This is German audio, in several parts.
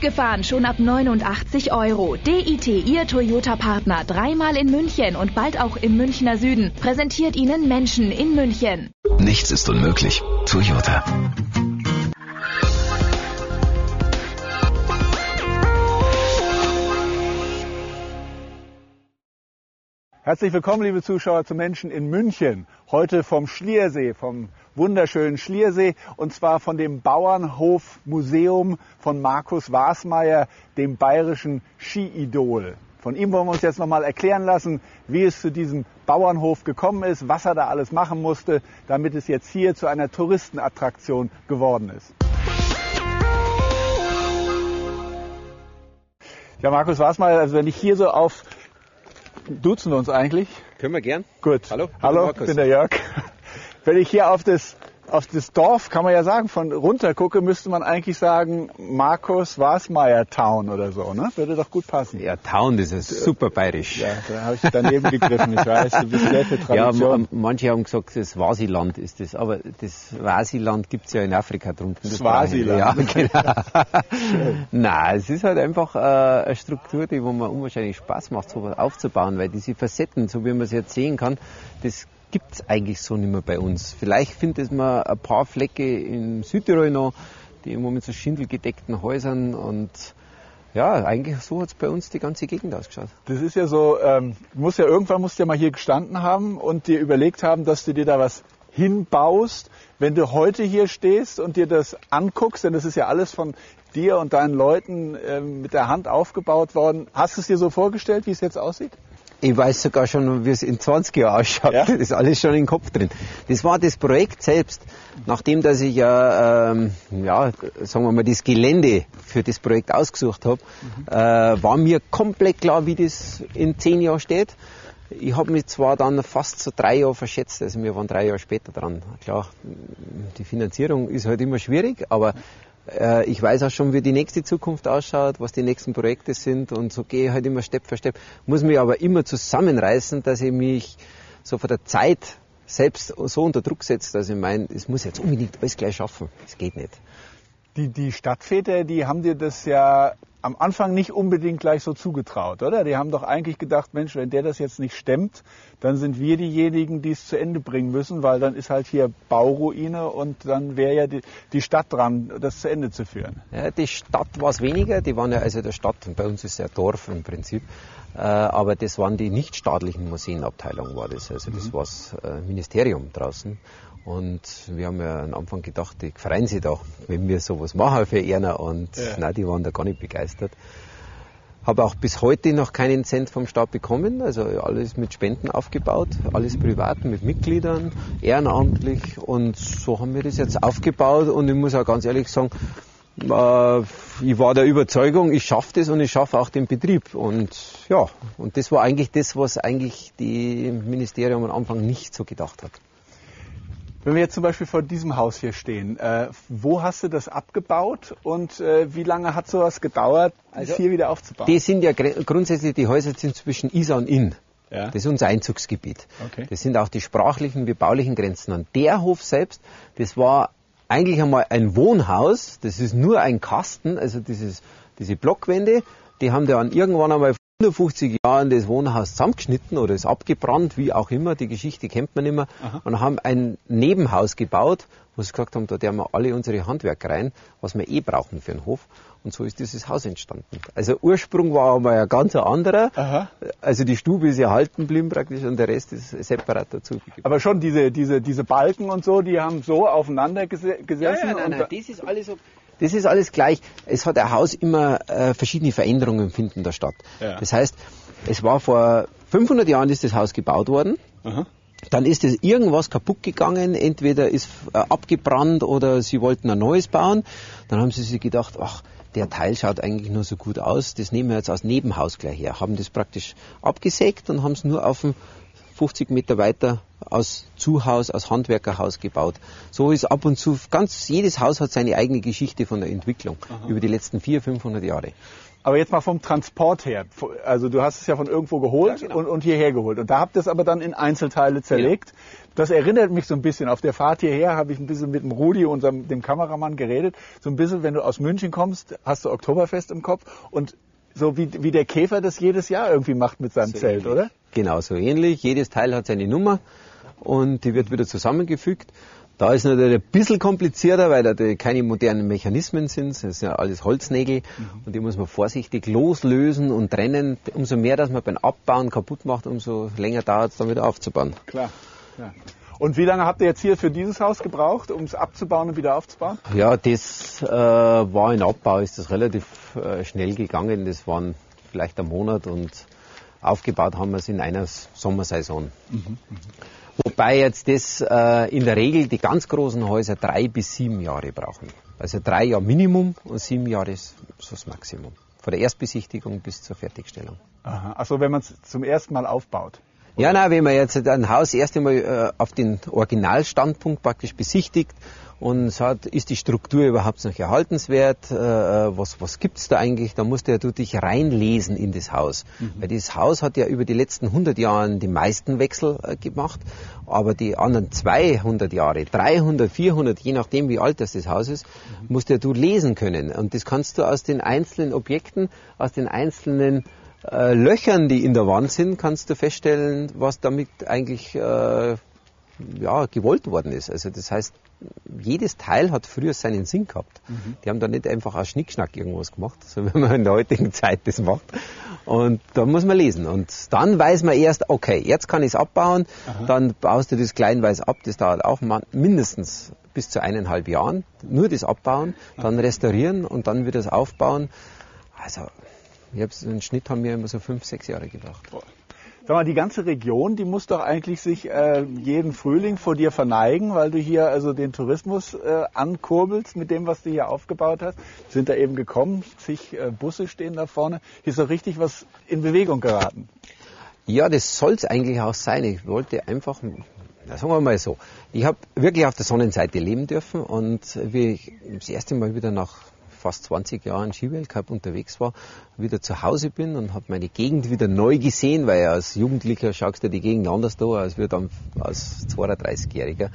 Abgefahren schon ab 89 Euro. DIT, Ihr Toyota-Partner, dreimal in München und bald auch im Münchner Süden, präsentiert Ihnen Menschen in München. Nichts ist unmöglich. Toyota. Herzlich willkommen, liebe Zuschauer, zu Menschen in München. Heute vom Schliersee, vom wunderschönen Schliersee und zwar von dem Bauernhofmuseum von Markus Wasmeier, dem bayerischen Skiidol. Von ihm wollen wir uns jetzt nochmal erklären lassen, wie es zu diesem Bauernhof gekommen ist, was er da alles machen musste, damit es jetzt hier zu einer Touristenattraktion geworden ist. Ja, Markus Wasmeier, also wenn ich hier so auf duzen wir uns eigentlich? Können wir gern. Gut. Hallo. Hallo, ich bin der Jörg. Wenn ich hier auf das auf das Dorf kann man ja sagen, von runter gucke, müsste man eigentlich sagen Markus Wasmeier Town oder so, ne? Würde doch gut passen. Ja, Town, das ist super bayerisch. Ja, da habe ich daneben gegriffen, ich weiß, du bist sehr für Tradition. Ja, manche haben gesagt, das Wasiland ist das, aber das Wasiland gibt's ja in Afrika drunten. Das Swasiland. Ja, genau. Nein, es ist halt einfach äh, eine Struktur, die wo man unwahrscheinlich Spaß macht, sowas aufzubauen, weil diese Facetten, so wie man es jetzt sehen kann, das gibt es eigentlich so nicht mehr bei uns. Vielleicht findet man ein paar Flecke in Südtirol noch, die irgendwo mit so schindelgedeckten Häusern und ja, eigentlich so hat es bei uns die ganze Gegend ausgeschaut. Das ist ja so, ähm, muss ja irgendwann musst du ja mal hier gestanden haben und dir überlegt haben, dass du dir da was hinbaust. Wenn du heute hier stehst und dir das anguckst, denn das ist ja alles von dir und deinen Leuten äh, mit der Hand aufgebaut worden, hast du es dir so vorgestellt, wie es jetzt aussieht? Ich weiß sogar schon, wie es in 20 Jahren ausschaut. Ja? Das ist alles schon im Kopf drin. Das war das Projekt selbst. Nachdem, dass ich ja, ähm, ja, sagen wir mal, das Gelände für das Projekt ausgesucht habe, mhm. äh, war mir komplett klar, wie das in zehn Jahren steht. Ich habe mich zwar dann fast so drei Jahre verschätzt, also wir waren drei Jahre später dran. Klar, die Finanzierung ist halt immer schwierig, aber äh, ich weiß auch schon, wie die nächste Zukunft ausschaut, was die nächsten Projekte sind und so gehe ich halt immer Step für Step. Muss mich aber immer zusammenreißen, dass ich mich so von der Zeit selbst so unter Druck setze, dass ich meine, es muss jetzt unbedingt alles gleich schaffen. Es geht nicht. Die, die Stadtväter, die haben dir das ja am Anfang nicht unbedingt gleich so zugetraut, oder? Die haben doch eigentlich gedacht, Mensch, wenn der das jetzt nicht stemmt, dann sind wir diejenigen, die es zu Ende bringen müssen, weil dann ist halt hier Bauruine und dann wäre ja die, die, Stadt dran, das zu Ende zu führen. Ja, die Stadt war es weniger, die waren ja also der Stadt, und bei uns ist ja Dorf im Prinzip, äh, aber das waren die nichtstaatlichen Museenabteilungen, war das, also das mhm. war das äh, Ministerium draußen. Und wir haben ja am Anfang gedacht, die freuen sich doch, wenn wir sowas machen für Erna. Und ja. nein, die waren da gar nicht begeistert. Habe auch bis heute noch keinen Cent vom Staat bekommen, also alles mit Spenden aufgebaut, alles privat mit Mitgliedern, ehrenamtlich und so haben wir das jetzt aufgebaut und ich muss auch ganz ehrlich sagen, äh, ich war der Überzeugung, ich schaffe das und ich schaffe auch den Betrieb und ja, und das war eigentlich das, was eigentlich die Ministerium am Anfang nicht so gedacht hat. Wenn wir jetzt zum Beispiel vor diesem Haus hier stehen, äh, wo hast du das abgebaut und äh, wie lange hat sowas gedauert, also, hier wieder aufzubauen? Die sind ja grundsätzlich, die Häuser sind zwischen Isar und Inn. Ja. Das ist unser Einzugsgebiet. Okay. Das sind auch die sprachlichen wie baulichen Grenzen. Und der Hof selbst, das war eigentlich einmal ein Wohnhaus, das ist nur ein Kasten, also dieses, diese Blockwände, die haben dann irgendwann einmal 150 Jahren das Wohnhaus zusammengeschnitten oder ist abgebrannt, wie auch immer, die Geschichte kennt man immer, Aha. und haben ein Nebenhaus gebaut, wo sie gesagt haben, da haben wir alle unsere Handwerker rein, was wir eh brauchen für einen Hof. Und so ist dieses Haus entstanden. Also Ursprung war aber ein ganz anderer. Aha. Also die Stube ist erhalten geblieben praktisch und der Rest ist separat dazu. Aber schon diese, diese, diese Balken und so, die haben so aufeinander gesessen? Ja, ja, nein, nein, das ist alles so. Das ist alles gleich. Es hat ein Haus immer äh, verschiedene Veränderungen finden der Stadt. Ja. Das heißt, es war vor 500 Jahren ist das Haus gebaut worden. Aha. Dann ist es irgendwas kaputt gegangen, entweder ist äh, abgebrannt oder sie wollten ein neues bauen. Dann haben sie sich gedacht, ach, der Teil schaut eigentlich nur so gut aus, das nehmen wir jetzt als Nebenhaus gleich her. Haben das praktisch abgesägt und haben es nur auf dem 50 Meter weiter aus Zuhaus, aus Handwerkerhaus gebaut. So ist ab und zu, ganz jedes Haus hat seine eigene Geschichte von der Entwicklung Aha. über die letzten 400, 500 Jahre. Aber jetzt mal vom Transport her. Also du hast es ja von irgendwo geholt ja, genau. und, und, hierher geholt. Und da habt ihr es aber dann in Einzelteile zerlegt. Genau. Das erinnert mich so ein bisschen. Auf der Fahrt hierher habe ich ein bisschen mit dem Rudi, unserem, dem Kameramann, geredet. So ein bisschen, wenn du aus München kommst, hast du Oktoberfest im Kopf. Und so wie, wie der Käfer das jedes Jahr irgendwie macht mit seinem so Zelt, ähnlich. oder? Genau, so ähnlich. Jedes Teil hat seine Nummer und die wird wieder zusammengefügt. Da ist natürlich ein bisschen komplizierter, weil da keine modernen Mechanismen sind. Das sind ja alles Holznägel mhm. und die muss man vorsichtig loslösen und trennen. Umso mehr, dass man beim Abbauen kaputt macht, umso länger dauert es dann wieder aufzubauen. Klar. klar. Und wie lange habt ihr jetzt hier für dieses Haus gebraucht, um es abzubauen und wieder aufzubauen? Ja, das äh, war in Abbau, ist das relativ äh, schnell gegangen. Das waren vielleicht ein Monat und aufgebaut haben wir es in einer Sommersaison. Mhm, mh. Wobei jetzt das äh, in der Regel die ganz großen Häuser drei bis sieben Jahre brauchen. Also drei Jahre Minimum und sieben Jahre ist so das Maximum. Von der Erstbesichtigung bis zur Fertigstellung. Aha. Also wenn man es zum ersten Mal aufbaut. Ja, nein, wenn man jetzt ein Haus erst einmal äh, auf den Originalstandpunkt praktisch besichtigt und sagt, ist die Struktur überhaupt noch erhaltenswert, äh, was, was gibt's da eigentlich, da musst du ja du dich reinlesen in das Haus. Mhm. Weil dieses Haus hat ja über die letzten 100 Jahre die meisten Wechsel äh, gemacht, aber die anderen 200 Jahre, 300, 400, je nachdem wie alt das, das Haus ist, mhm. musst ja du lesen können. Und das kannst du aus den einzelnen Objekten, aus den einzelnen äh, Löchern, die in der Wand sind, kannst du feststellen, was damit eigentlich äh, ja, gewollt worden ist. Also das heißt, jedes Teil hat früher seinen Sinn gehabt. Mhm. Die haben da nicht einfach aus Schnickschnack irgendwas gemacht, so wie man in der heutigen Zeit das macht. Und da muss man lesen. Und dann weiß man erst, okay, jetzt kann ich es abbauen. Aha. Dann baust du das kleinweise ab. Das dauert auch mindestens bis zu eineinhalb Jahren. Nur das abbauen, dann restaurieren und dann wieder das aufbauen. Also ich hab's, einen Schnitt haben wir immer so fünf, sechs Jahre gebraucht. Sag mal, die ganze Region, die muss doch eigentlich sich äh, jeden Frühling vor dir verneigen, weil du hier also den Tourismus äh, ankurbelst mit dem, was du hier aufgebaut hast. Sind da eben gekommen, zig äh, Busse stehen da vorne. Hier ist doch richtig was in Bewegung geraten. Ja, das soll es eigentlich auch sein. Ich wollte einfach, na, sagen wir mal so, ich habe wirklich auf der Sonnenseite leben dürfen und wie ich das erste Mal wieder nach fast 20 Jahren Skiweltcup unterwegs war, wieder zu Hause bin und habe meine Gegend wieder neu gesehen, weil als Jugendlicher schaust du die Gegend anders da, als wir dann als 32-Jähriger.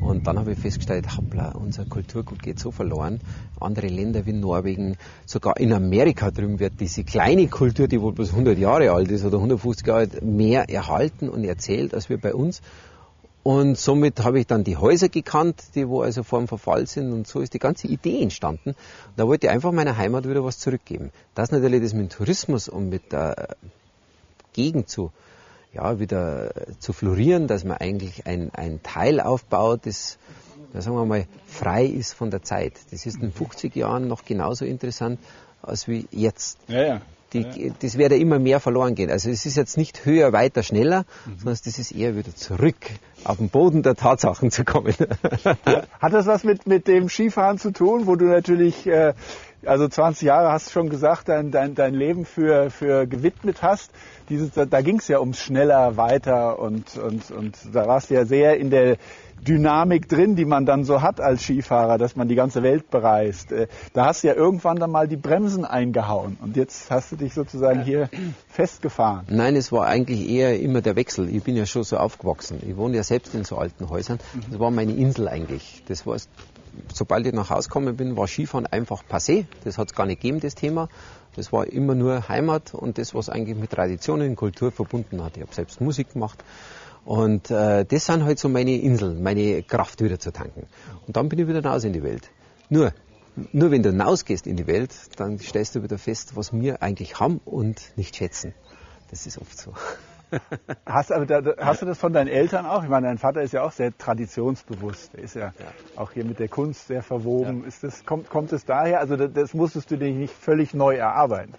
Und dann habe ich festgestellt, hoppla, unser Kulturgut geht so verloren. Andere Länder wie Norwegen, sogar in Amerika drüben wird diese kleine Kultur, die wohl bis 100 Jahre alt ist oder 150 Jahre alt, mehr erhalten und erzählt als wir bei uns. Und somit habe ich dann die Häuser gekannt, die wo also vor dem Verfall sind und so ist die ganze Idee entstanden. Da wollte ich einfach meiner Heimat wieder was zurückgeben. Das natürlich das mit dem Tourismus und mit der Gegend zu, ja, wieder zu florieren, dass man eigentlich ein, ein Teil aufbaut, das, ja, sagen wir mal, frei ist von der Zeit. Das ist in 50 Jahren noch genauso interessant als wie jetzt. Ja, ja. Die, ja. Das werde immer mehr verloren gehen. Also es ist jetzt nicht höher, weiter, schneller, mhm. sondern das ist eher wieder zurück auf den Boden der Tatsachen zu kommen. Hat das was mit, mit dem Skifahren zu tun, wo du natürlich, äh, also 20 Jahre hast du schon gesagt, dein, dein, dein Leben für, für gewidmet hast? Dieses, da, da ging es ja ums schneller, weiter und, und, und da warst du ja sehr in der Dynamik drin, die man dann so hat als Skifahrer, dass man die ganze Welt bereist. Äh, da hast du ja irgendwann dann mal die Bremsen eingehauen und jetzt hast du dich sozusagen hier festgefahren. Nein, es war eigentlich eher immer der Wechsel. Ich bin ja schon so aufgewachsen. Ich wohne ja selbst in so alten Häusern. Das war meine Insel eigentlich. Das war, sobald ich nach Hause gekommen bin, war Skifahren einfach passé. Das hat es gar nicht gegeben, das Thema. Das war immer nur Heimat und das, was eigentlich mit Traditionen und Kultur verbunden hat. Ich habe selbst Musik gemacht und äh, das sind halt so meine Inseln, meine Kraft wieder zu tanken. Und dann bin ich wieder raus in die Welt. Nur, nur wenn du hinausgehst in die Welt, dann stellst du wieder fest, was wir eigentlich haben und nicht schätzen. Das ist oft so. Hast, aber da, hast du das von deinen Eltern auch? Ich meine, dein Vater ist ja auch sehr traditionsbewusst. Er ist ja, ja. auch hier mit der Kunst sehr verwoben. Ja. Ist das, kommt, kommt es daher? Also das, das musstest du dir nicht völlig neu erarbeiten.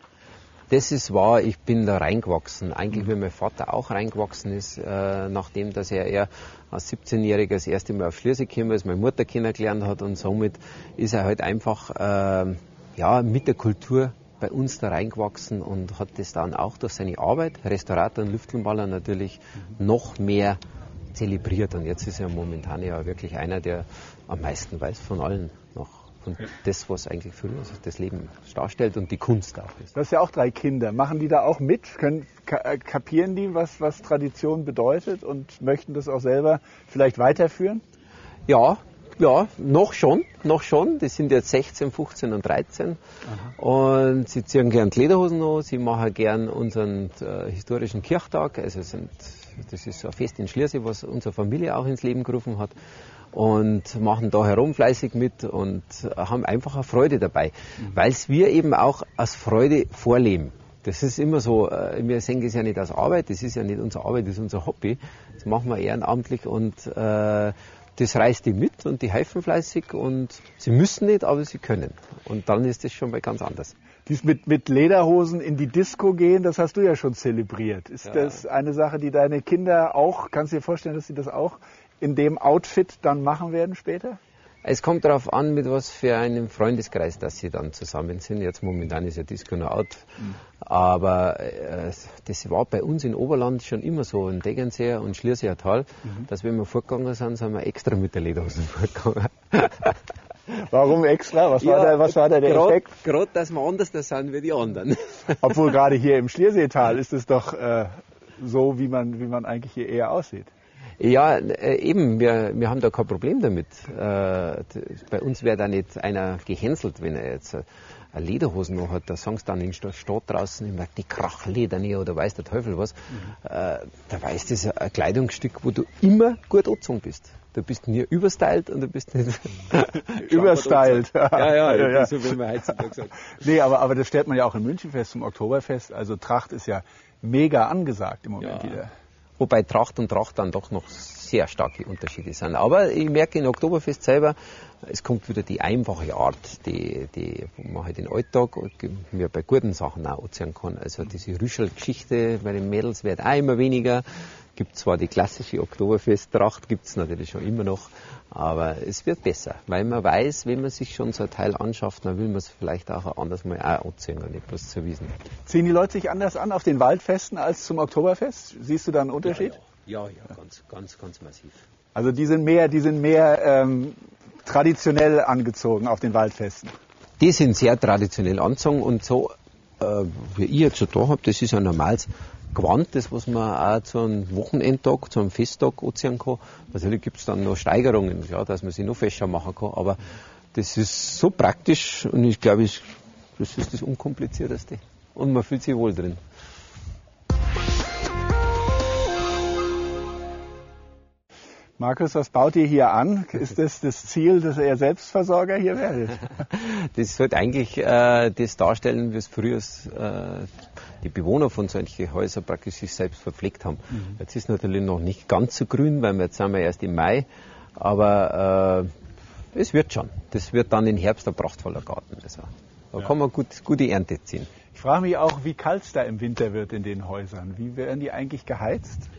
Das ist wahr, ich bin da reingewachsen. Eigentlich, wie mein Vater auch reingewachsen ist, äh, nachdem dass er eher als 17-Jähriger das erste Mal auf Schliersee gekommen ist, meine Mutter kennengelernt hat und somit ist er halt einfach äh, ja, mit der Kultur bei uns da reingewachsen und hat das dann auch durch seine Arbeit, Restaurator und Lüftelmaler natürlich noch mehr zelebriert. Und jetzt ist er momentan ja wirklich einer, der am meisten weiß von allen noch. Von das, was eigentlich für uns das Leben darstellt und die Kunst auch ist. Du hast ja auch drei Kinder. Machen die da auch mit? Können, äh, kapieren die, was, was Tradition bedeutet und möchten das auch selber vielleicht weiterführen? Ja, ja, noch schon, noch schon. Die sind jetzt 16, 15 und 13. Aha. Und sie ziehen gern die Lederhosen an, sie machen gern unseren äh, historischen Kirchtag. Also sind, das ist ein Fest in Schliersee, was unsere Familie auch ins Leben gerufen hat und machen da herum fleißig mit und haben einfach eine Freude dabei, mhm. weil wir eben auch als Freude vorleben. Das ist immer so, äh, wir sehen es ja nicht als Arbeit, das ist ja nicht unsere Arbeit, das ist unser Hobby. Das machen wir ehrenamtlich und äh, das reißt die mit und die helfen fleißig und sie müssen nicht, aber sie können. Und dann ist das schon mal ganz anders. Dies mit, mit Lederhosen in die Disco gehen, das hast du ja schon zelebriert. Ist ja. das eine Sache, die deine Kinder auch, kannst du dir vorstellen, dass sie das auch in dem Outfit dann machen werden später? Es kommt darauf an, mit was für einem Freundeskreis, dass sie dann zusammen sind. Jetzt momentan ist ja Disco noch out. Mhm. Aber äh, das war bei uns in Oberland schon immer so, in Deggenseer und Schlierseer Tal, mhm. dass wenn wir fortgegangen sind, sind wir extra mit der Lederhosen fortgegangen. Warum extra? Was, ja, war, da, was war da der grad, Effekt? Gerade, dass wir anders da sind wie die anderen. Obwohl gerade hier im Schlierseetal ist es doch äh, so, wie man, wie man eigentlich hier eher aussieht. Ja, äh, eben, wir, wir haben da kein Problem damit. Äh, bei uns wäre da nicht einer gehänselt, wenn er jetzt eine Lederhosen noch hat. Da sagen sie dann in der Stadt draußen immer die Krachledernie oder weiß der Teufel was. Mhm. Äh, da weiß das ein Kleidungsstück, wo du immer gut angezogen bist. Du bist nie überstylt und du bist nicht überstylt. ja, ja, ja, ja. so wie man heutzutage sagt. Nee, aber, aber das stellt man ja auch in München fest zum Oktoberfest. Also Tracht ist ja mega angesagt im Moment ja. wieder. Wobei Tracht und Tracht dann doch noch sehr starke Unterschiede sind. Aber ich merke in Oktoberfest selber, es kommt wieder die einfache Art, die, die wo man halt den Alltag mir bei guten Sachen auch anziehen kann. Also diese Rüschel-Geschichte bei den Mädels wird auch immer weniger. Gibt zwar die klassische Oktoberfest-Tracht, gibt es natürlich schon immer noch, aber es wird besser, weil man weiß, wenn man sich schon so ein Teil anschafft, dann will man es vielleicht auch anders mal auch anziehen und nicht bloß zu wiesen. Ziehen die Leute sich anders an auf den Waldfesten als zum Oktoberfest? Siehst du da einen Unterschied? Ja, ja, ja, ja ganz, ganz, ganz massiv. Also die sind mehr, die sind mehr ähm, traditionell angezogen auf den Waldfesten. Die sind sehr traditionell angezogen und so, äh, wie ich jetzt so da habe, das ist ein normales Gewand, das was man auch zu einem Wochenendtag, zu einem Festtag anziehen kann. Natürlich gibt es dann noch Steigerungen, ja, dass man sich noch fester machen kann, aber das ist so praktisch und ich glaube, das ist das Unkomplizierteste. Und man fühlt sich wohl drin. Markus, was baut ihr hier an? Ist das das Ziel, dass ihr Selbstversorger hier werdet? Das sollte eigentlich äh, das darstellen, wie es früher äh, die Bewohner von solchen Häusern praktisch sich selbst verpflegt haben. Mhm. Jetzt ist natürlich noch nicht ganz so grün, weil wir jetzt sind wir erst im Mai, aber äh, es wird schon. Das wird dann im Herbst ein prachtvoller Garten. Also, da ja. kann man gut, gute Ernte ziehen. Ich frage mich auch, wie kalt es da im Winter wird in den Häusern. Wie werden die eigentlich geheizt?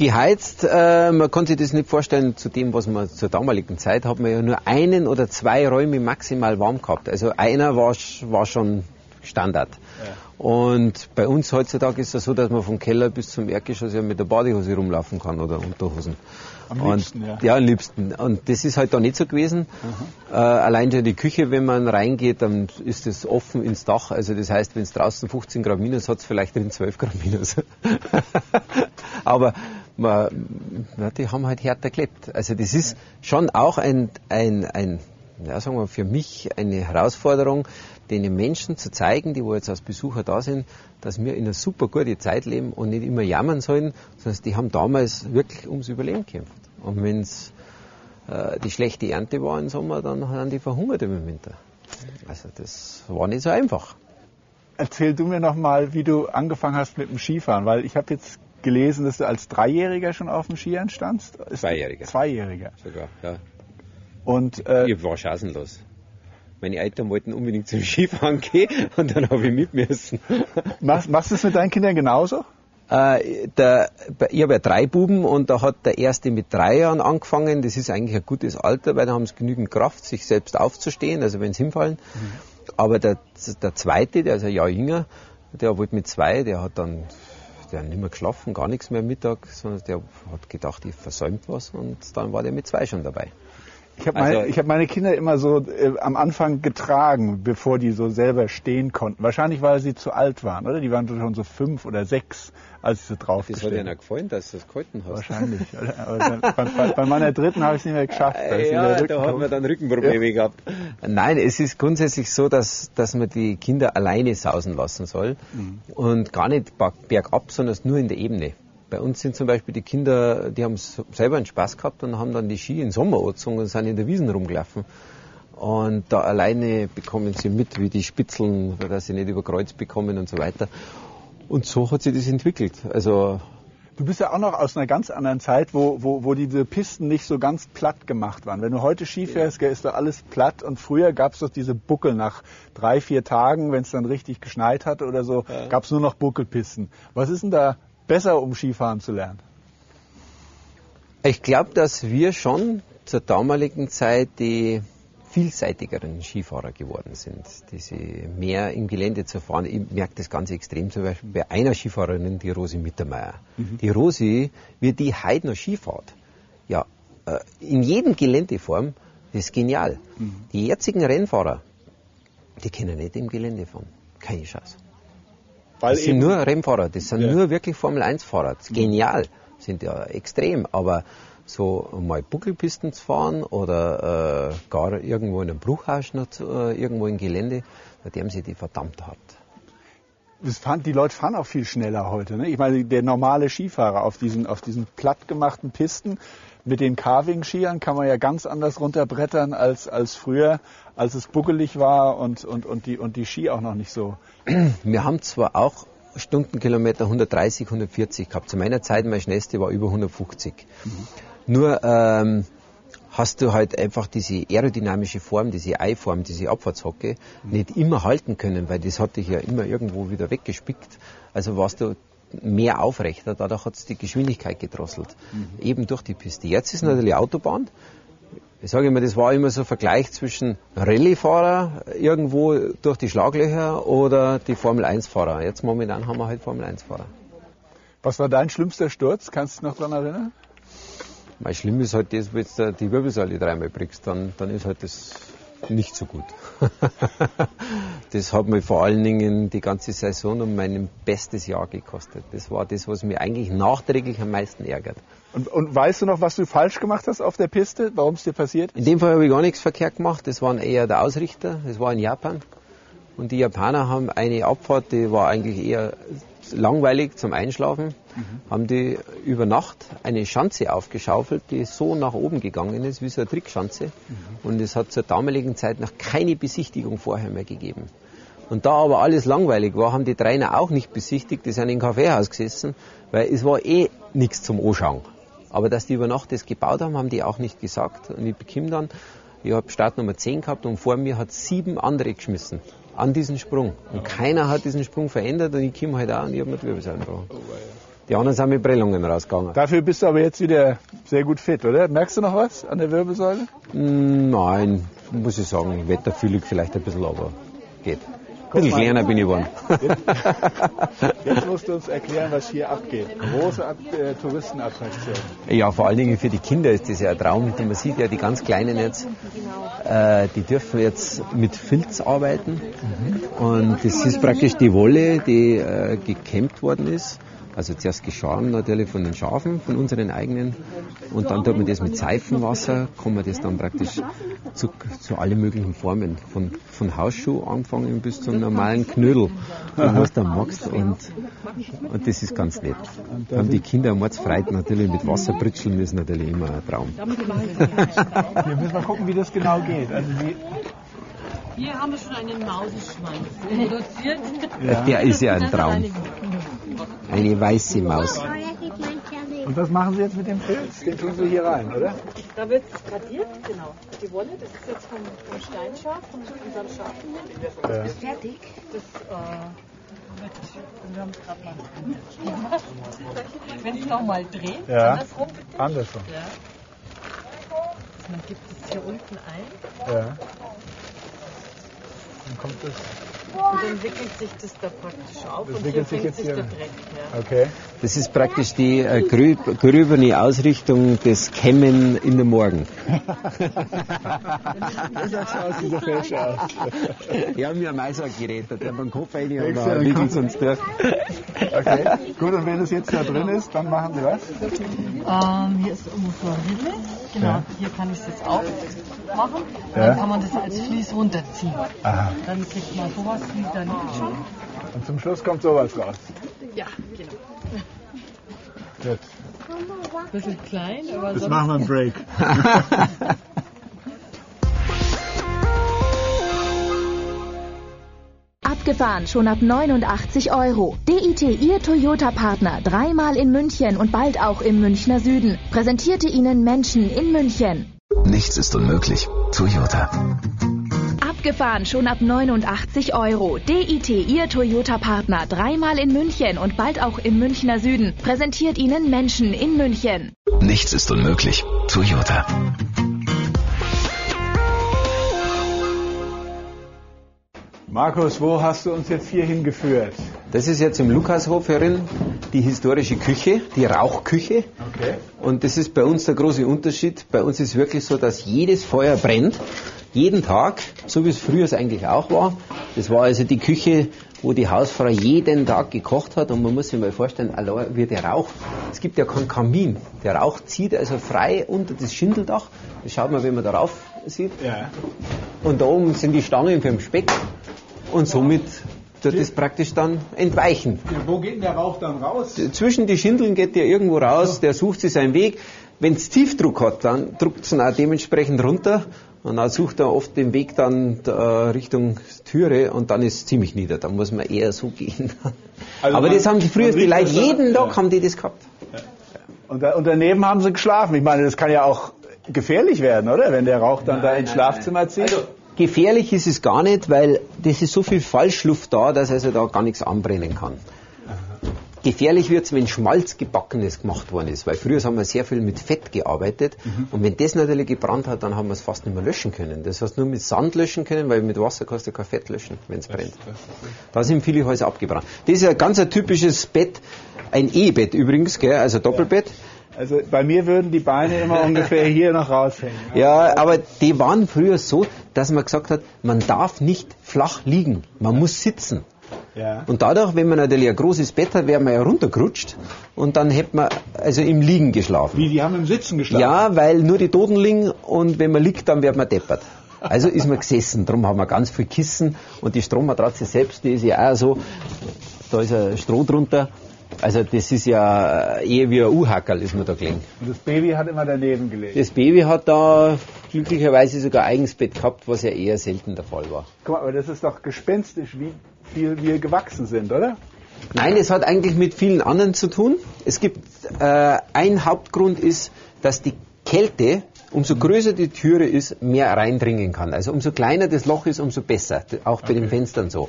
Geheizt, äh, man kann sich das nicht vorstellen zu dem, was man zur damaligen Zeit hat man ja nur einen oder zwei Räume maximal warm gehabt. Also einer war, war schon Standard. Ja. Und bei uns heutzutage ist es so, dass man vom Keller bis zum Erdgeschoss ja mit der Badehose rumlaufen kann oder Unterhosen. Am liebsten, und, ja. Ja, am liebsten. Und das ist halt da nicht so gewesen. Äh, allein schon die Küche, wenn man reingeht, dann ist es offen ins Dach. Also das heißt, wenn es draußen 15 Grad minus hat, es vielleicht drin 12 Grad minus. Aber man, ja, die haben halt härter gelebt. Also das ist schon auch ein, ein, ein ja, sagen wir für mich eine Herausforderung, den Menschen zu zeigen, die wo jetzt als Besucher da sind, dass wir in einer super gute Zeit leben und nicht immer jammern sollen, sondern die haben damals wirklich ums Überleben gekämpft. Und wenn es äh, die schlechte Ernte war im Sommer, dann haben die verhungert im Winter. Also das war nicht so einfach. Erzähl du mir nochmal, wie du angefangen hast mit dem Skifahren, weil ich habe jetzt gelesen, dass du als Dreijähriger schon auf dem Skiern standst. Zweijähriger. Zweijähriger. Sogar, ja. Und, äh, ich war chancenlos. Meine Eltern wollten unbedingt zum Skifahren gehen und dann habe ich mit müssen. Machst, machst du das mit deinen Kindern genauso? Äh, der, ich habe ja drei Buben und da hat der erste mit drei Jahren angefangen. Das ist eigentlich ein gutes Alter, weil da haben sie genügend Kraft, sich selbst aufzustehen, also wenn sie hinfallen. Mhm. aber der, der zweite, der ist ein Jahr jünger, der wollte mit zwei, der hat dann der hat nicht mehr geschlafen, gar nichts mehr Mittag, sondern der hat gedacht, ich versäumt was und dann war der mit zwei schon dabei. Ich habe meine, Also- ich hab meine Kinder immer so äh, am Anfang getragen, bevor die so selber stehen konnten. Wahrscheinlich, weil sie zu alt waren, oder? Die waren schon so fünf oder sechs, als ich so drauf Das hat ihnen gefallen, dass du das gehalten hast. Wahrscheinlich. bei, bei, bei meiner dritten habe ich es nicht mehr geschafft. Ja, wieder da hat man dann Rückenprobleme gehabt. Nein, es ist grundsätzlich so, dass, dass man die Kinder alleine sausen lassen soll und gar nicht bergab, sondern nur in der Ebene. Bei uns sind zum Beispiel die Kinder, die haben selber einen Spaß gehabt und haben dann die Ski in Sommer angezogen und sind in der Wiesen rumgelaufen. Und da alleine bekommen sie mit, wie die Spitzeln, dass sie nicht über Kreuz bekommen und so weiter. Und so hat sich das entwickelt. Also Du bist ja auch noch aus einer ganz anderen Zeit, wo, wo, wo diese Pisten nicht so ganz platt gemacht waren. Wenn du heute Ski fährst, gell, ist doch alles platt. Und früher gab es doch diese Buckel nach drei, vier Tagen, wenn es dann richtig geschneit hatte oder so, gab es nur noch Buckelpisten. Was ist denn da besser, um Skifahren zu lernen? Ich glaube, dass wir schon zur damaligen Zeit die vielseitigeren Skifahrer geworden sind, die sie mehr im Gelände zu fahren. Ich merke das ganz extrem zum Beispiel bei einer Skifahrerin, die Rosi Mittermeier. Die Rosi, wie die heute noch Skifahrt, ja, äh, in jedem Geländeform, das ist genial. Die jetzigen Rennfahrer, die können nicht im Gelände fahren. Keine Chance. Weil Das sind nur Rennfahrer, das sind Ja. nur wirklich Formel 1 Fahrer. Das ist Genial, sind ja extrem, aber so mal Buckelpisten zu fahren oder äh, gar irgendwo in einem Bruchhaus noch zu, äh, irgendwo im Gelände, da haben sie die verdammt hart. Das fahren, die Leute fahren auch viel schneller heute. Ne? Ich meine, der normale Skifahrer auf diesen, auf diesen plattgemachten Pisten mit den Carving-Skiern kann man ja ganz anders runterbrettern als, als früher, als es buckelig war und, und, und, die, und die Ski auch noch nicht so. Wir haben zwar auch Stundenkilometer 130, 140 gehabt. Zu meiner Zeit, mein schnellste war über 150. Nur ähm, hast du halt einfach diese aerodynamische Form, diese Eiform, diese Abfahrtshocke nicht immer halten können, weil das hat dich ja immer irgendwo wieder weggespickt. Also warst du mehr aufrechter, dadurch hat es die Geschwindigkeit gedrosselt. Eben durch die Piste. Jetzt ist natürlich Autobahn. Ich sage immer, das war immer so ein Vergleich zwischen Rallye-Fahrer irgendwo durch die Schlaglöcher oder die Formel-1-Fahrer. Jetzt momentan haben wir halt Formel-1-Fahrer. Was war dein schlimmster Sturz? Kannst du dich noch daran erinnern? Mein Schlimm ist halt das, wenn du die Wirbelsäule dreimal brichst, dann, dann ist halt das nicht so gut. das hat mir vor allen Dingen die ganze Saison um mein bestes Jahr gekostet. Das war das, was mir eigentlich nachträglich am meisten ärgert. Und, und weißt du noch, was du falsch gemacht hast auf der Piste? Warum es dir passiert? In dem Fall habe ich gar nichts verkehrt gemacht. Das waren eher der Ausrichter. Das war in Japan. Und die Japaner haben eine Abfahrt, die war eigentlich eher langweilig zum Einschlafen. Haben die über Nacht eine Schanze aufgeschaufelt, die so nach oben gegangen ist, wie so eine Trickschanze. Und es hat zur damaligen Zeit noch keine Besichtigung vorher mehr gegeben. Und da aber alles langweilig war, haben die Trainer auch nicht besichtigt, die sind im Kaffeehaus gesessen, weil es war eh nichts zum Anschauen. Aber dass die über Nacht das gebaut haben, haben die auch nicht gesagt. Und ich bekam dann, ich habe Startnummer 10 gehabt und vor mir hat sieben andere geschmissen an diesen Sprung. Und keiner hat diesen Sprung verändert und ich kam halt auch und ich habe mir die Wirbelsäule gebrochen. Die anderen sind mit Prellungen rausgegangen. Dafür bist du aber jetzt wieder sehr gut fit, oder? Merkst du noch was an der Wirbelsäule? Mm, Nein, muss ich sagen, wetterfühlig vielleicht ein bisschen, aber geht. Ein bisschen kleiner bin ich geworden. Jetzt musst du uns erklären, was hier abgeht. Große At äh, Touristenattraktion. Ja, vor allen Dingen für die Kinder ist das ja ein Traum. Man sieht ja die ganz Kleinen jetzt, äh, die dürfen jetzt mit Filz arbeiten. Und das ist praktisch die Wolle, die äh, gekämmt worden ist. Also zuerst geschoren natürlich von den Schafen, von unseren eigenen. Und dann tut man das mit Seifenwasser, kann man das dann praktisch zu, zu allen möglichen Formen. Von, von Hausschuh anfangen bis zum normalen Knödel, was du magst. Und, und das ist ganz nett. Haben die Kinder Mordsfreit natürlich mit Wasser pritscheln, ist natürlich immer ein Traum. Hier müssen wir gucken, wie das genau geht. Also Hier haben wir schon einen Mauseschwanz produziert. Der ist ja ein Traum. Eine weiße Maus. und was machen Sie jetzt mit dem Filz? Den tun Sie hier rein, oder? Da wird es gradiert, genau. Die Wolle, das ist jetzt vom, vom Steinschaf, von unserem Schafen. Ja. Fertig. Das, äh, wir haben es gerade mal. Wenn es nochmal dreht, Ja. andersrum bitte. Andersrum. Ja. Man gibt es hier unten ein. Ja. Dann kommt das. Und dann wickelt sich das da praktisch auf Das und hier sich sich hier der. Dreck. Ja. Okay. Das ist praktisch die äh, grü grüberne Ausrichtung des Kämmen in der Morgen. Das sah aus wie so falsch aus. Wir haben ja ein Meisergerät, da der beim Kopf rein und da den wickelt Kopf. uns durch. Okay. Gut, und wenn es jetzt da drin ist, dann machen Sie was? Ähm, hier ist ungefähr Rille. Genau, Ja. hier kann ich es jetzt aufmachen. Und Ja. Dann kann man das als Vlies runterziehen. Aha. Dann kriegt man sowas wie daneben schon. Und zum Schluss kommt sowas raus. Ja, genau. Ein bisschen klein, aber Jetzt sonst machen wir einen Break. Abgefahren schon ab 89 Euro. DIT, Ihr Toyota-Partner, dreimal in München und bald auch im Münchner Süden, präsentierte Ihnen Menschen in München. Nichts ist unmöglich. Toyota. Abgefahren schon ab 89 Euro. DIT, Ihr Toyota-Partner, dreimal in München und bald auch im Münchner Süden, präsentiert Ihnen Menschen in München. Nichts ist unmöglich. Toyota. Markus, wo hast du uns jetzt hier hingeführt? Das ist jetzt im Lukashof herin die historische Küche, die Rauchküche. Okay. Und das ist bei uns der große Unterschied. Bei uns ist wirklich so, dass jedes Feuer brennt. Jeden Tag, so wie es früher eigentlich auch war. Das war also die Küche, wo die Hausfrau jeden Tag gekocht hat. Und man muss sich mal vorstellen, wie der Rauch, es gibt ja keinen Kamin. Der Rauch zieht also frei unter das Schindeldach. Das schaut man, wenn man darauf sieht. Ja. Und da oben sind die Stangen für den Speck. Und somit wird es praktisch dann entweichen. Wo geht denn der Rauch dann raus? Zwischen die Schindeln geht der irgendwo raus, der sucht sich seinen Weg. Wenn es Tiefdruck hat, dann druckt es ihn auch dementsprechend runter. Und dann sucht er oft den Weg dann äh, Richtung Türe und dann ist es ziemlich nieder. Da muss man eher so gehen. Also Aber man- das haben die früher die Leute, jeden Tag ja. haben die das gehabt. Und, da, und daneben haben sie geschlafen. Ich meine, das kann ja auch gefährlich werden, oder? Wenn der Rauch dann da ins Schlafzimmer zieht. Also, gefährlich ist es gar nicht, weil das ist so viel Falschluft da, dass also da gar nichts anbrennen kann. Gefährlich wird es, wenn Schmalz gebackenes gemacht worden ist, weil früher haben wir sehr viel mit Fett gearbeitet und wenn das natürlich gebrannt hat, dann haben wir es fast nicht mehr löschen können. Das heißt nur mit Sand löschen können, weil mit Wasser kannst du kein Fett löschen, wenn es brennt. Da sind viele Häuser abgebrannt. Das ist ein ganz ein typisches Bett, ein E-Bett übrigens, gell, also Doppelbett. Also bei mir würden die Beine immer ungefähr hier noch raushängen. Ja, aber die waren früher so, dass man gesagt hat, man darf nicht flach liegen, man muss sitzen. Ja. Und dadurch, wenn man natürlich ein großes Bett hat, wäre man ja runtergerutscht und dann hätte man also im Liegen geschlafen. Wie, die haben im Sitzen geschlafen? Ja, weil nur die Toten liegen und wenn man liegt, dann wird man deppert. Also ist man gesessen, darum haben wir ganz viel Kissen und die Strommatratze selbst, die ist ja auch so, da ist ein Stroh drunter. Also das ist ja eher wie ein U-Hackerl ist man da gelegen. Und das Baby hat immer daneben gelegen. Das Baby hat da glücklicherweise sogar eigenes Bett gehabt, was ja eher selten der Fall war. Guck mal, aber das ist doch gespenstisch, wie viel wir gewachsen sind, oder? Nein, es hat eigentlich mit vielen anderen zu tun. Es gibt äh, ein Hauptgrund ist, dass die Kälte, umso größer die Türe ist, mehr reindringen kann. Also umso kleiner das Loch ist, umso besser. Auch bei den Fenstern so.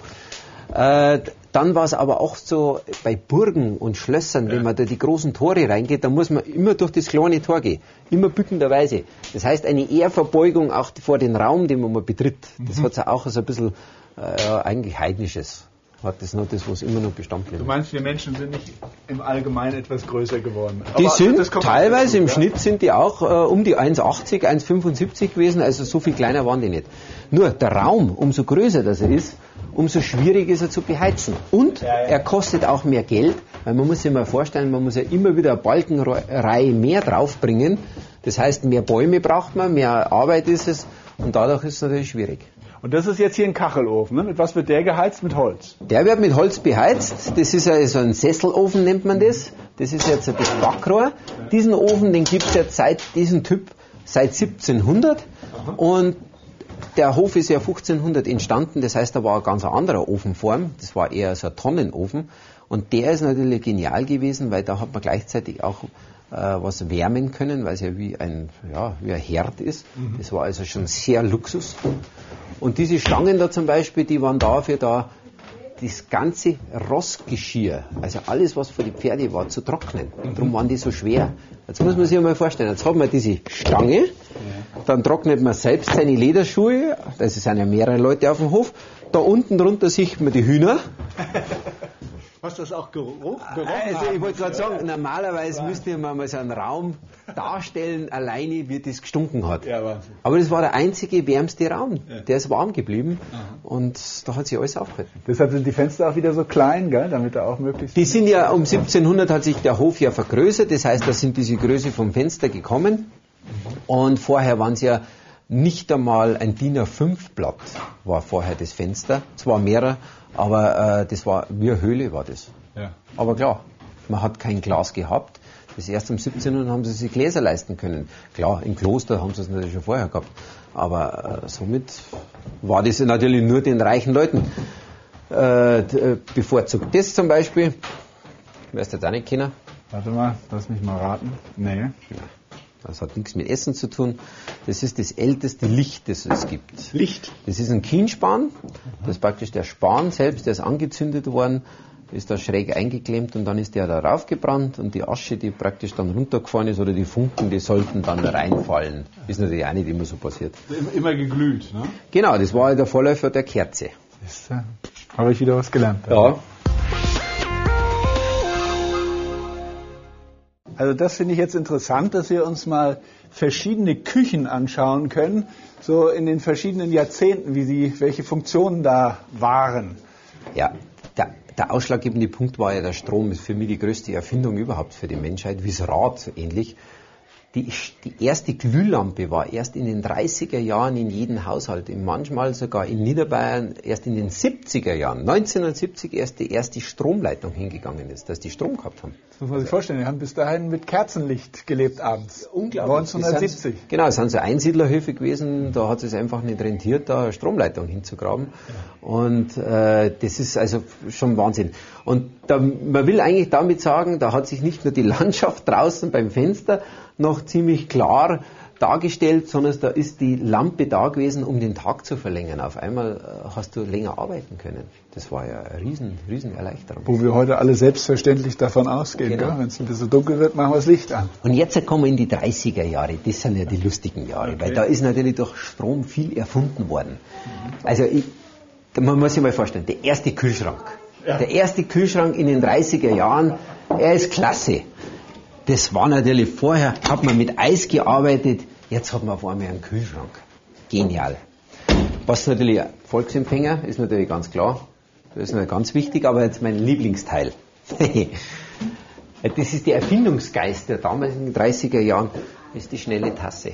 Äh, dann war es aber auch so bei Burgen und Schlössern, wenn man da die großen Tore reingeht, dann muss man immer durch das kleine Tor gehen, immer bückenderweise. Das heißt eine Ehrverbeugung auch vor den Raum, den man mal betritt. Das hat ja auch so ein bisschen äh, eigentlich heidnisches. Hat das noch das, was immer noch Bestand bleibt. Du meinst, wir Menschen sind nicht im Allgemeinen etwas größer geworden? Die Aber sind teilweise dazu, im ja? Schnitt sind die auch äh, um die 1,80, 1,75 gewesen, also so viel kleiner waren die nicht. Nur der Raum, umso größer das er ist, umso schwieriger ist er zu beheizen. Und Ja, ja. er kostet auch mehr Geld, weil man muss sich mal vorstellen, man muss ja immer wieder eine Balkenreihe mehr draufbringen. Das heißt, mehr Bäume braucht man, mehr Arbeit ist es und dadurch ist es natürlich schwierig. Und das ist jetzt hier ein Kachelofen. Ne? Mit was wird der geheizt? Mit Holz. Der wird mit Holz beheizt. Das ist also ein Sesselofen, nennt man das. Das ist jetzt das Backrohr. Diesen Ofen, den gibt es jetzt seit diesem Typ seit 1700. Und der Hof ist ja 1500 entstanden. Das heißt, da war eine ganz andere Ofenform. Das war eher so ein Tonnenofen. Und der ist natürlich genial gewesen, weil da hat man gleichzeitig auch äh, was wärmen können, weil es ja wie ein, ja, wie ein Herd ist. Das war also schon sehr Luxus. Und diese Stangen da zum Beispiel, die waren dafür da, das ganze Rossgeschirr, also alles, was für die Pferde war, zu trocknen. Darum waren die so schwer. Jetzt muss man sich mal vorstellen, jetzt hat man diese Stange, dann trocknet man selbst seine Lederschuhe, das sind ja mehrere Leute auf dem Hof, da unten drunter sieht man die Hühner. Hast du das auch geruch, Also ich wollte gerade sagen, normalerweise müsste man mal so einen Raum darstellen, alleine wie das gestunken hat. Ja, Wahnsinn. Aber das war der einzige wärmste Raum. Der ist warm geblieben und da hat sich alles aufgehalten. Deshalb sind die Fenster auch wieder so klein, gell? damit er auch möglichst... Die sind ja um 1700 hat sich der Hof ja vergrößert, das heißt, da sind diese Größe vom Fenster gekommen. Und vorher waren es ja nicht einmal ein DIN A5-Blatt, war vorher das Fenster. Zwar mehrere, aber äh, das war wie eine Höhle war das. Ja. Aber klar, man hat kein Glas gehabt. Das erst um 1700 haben sie sich Gläser leisten können. Klar, im Kloster haben sie es natürlich schon vorher gehabt. Aber äh, somit war das natürlich nur den reichen Leuten äh, äh, bevorzugt. Das zum Beispiel, weißt du auch nicht kennen, Warte mal, lass mich mal raten. Nee. Das hat nichts mit Essen zu tun. Das ist das älteste Licht, das es gibt. Licht. Das ist ein Kienspan. Das ist praktisch der Span selbst, der ist angezündet worden, ist da schräg eingeklemmt und dann ist der da raufgebrannt und die Asche, die praktisch dann runtergefahren ist oder die Funken, die sollten dann reinfallen. Ist natürlich auch nicht immer so passiert. Immer, geglüht, ne? Genau, das war der Vorläufer der Kerze. Ist, äh, Habe ich wieder was gelernt. Ja. Also das finde ich jetzt interessant, dass wir uns mal verschiedene Küchen anschauen können, so in den verschiedenen Jahrzehnten, wie sie, welche Funktionen da waren. Ja, der, der ausschlaggebende Punkt war ja der Strom, ist für mich die größte Erfindung überhaupt für die Menschheit, wie das Rad ähnlich. Die, die erste Glühlampe war erst in den 30er Jahren in jedem Haushalt, manchmal sogar in Niederbayern erst in den 70er Jahren, 1970 erst die erste Stromleitung hingegangen ist, dass die Strom gehabt haben. Das muss man sich vorstellen, wir haben bis dahin mit Kerzenlicht gelebt abends. Unglaublich. 1970. Das sind, genau, es sind so Einsiedlerhöfe gewesen, da hat es einfach nicht rentiert, da Stromleitung hinzugraben. Und äh, das ist also schon Wahnsinn. Und da, man will eigentlich damit sagen, da hat sich nicht nur die Landschaft draußen beim Fenster noch ziemlich klar dargestellt, sondern da ist die Lampe da gewesen, um den Tag zu verlängern. Auf einmal äh, hast du länger arbeiten können. Das war ja eine riesen, riesen Erleichterung. Wo wir heute alle selbstverständlich davon ausgehen, Genau. wenn es ein bisschen dunkel wird, machen wir das Licht an. Und jetzt kommen wir in die 30er Jahre. Das sind ja die lustigen Jahre, weil da ist natürlich durch Strom viel erfunden worden. Also ich, man muss sich mal vorstellen, der erste Kühlschrank. Der erste Kühlschrank in den 30er Jahren, er ist klasse. Das war natürlich vorher, hat man mit Eis gearbeitet, jetzt hat man auf einmal einen Kühlschrank. Genial. Was natürlich Volksempfänger ist natürlich ganz klar. Das ist natürlich ganz wichtig, aber jetzt mein Lieblingsteil. Das ist der Erfindungsgeist der damaligen 30er Jahren, ist die schnelle Tasse.